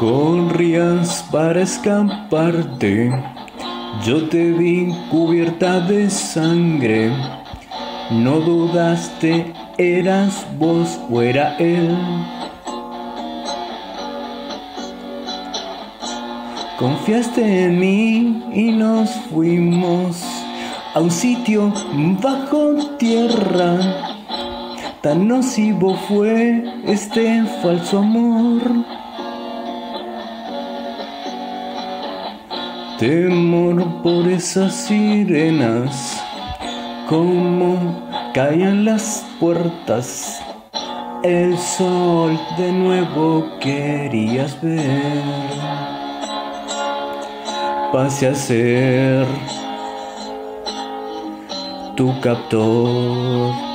Corrías para escaparte, yo te vi cubierta de sangre. No dudaste, eras vos o era él. Confiaste en mí y nos fuimos a un sitio bajo tierra. Tan nocivo fue este falso amor. Temor por esas sirenas, como caían las puertas. El sol de nuevo querías ver. Pase a ser tu captor.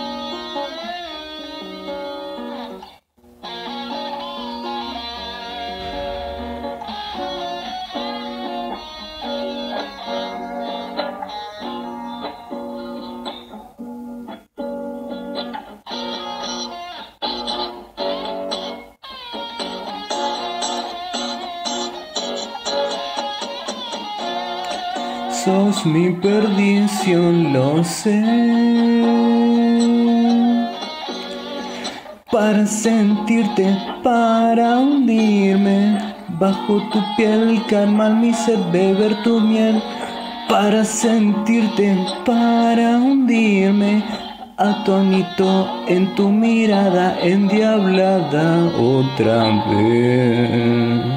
Sos mi perdición, lo sé. Para sentirte, para hundirme bajo tu piel, calmar mi sed, beber tu miel. Para sentirte, para hundirme, atónito en tu mirada endiablada otra vez.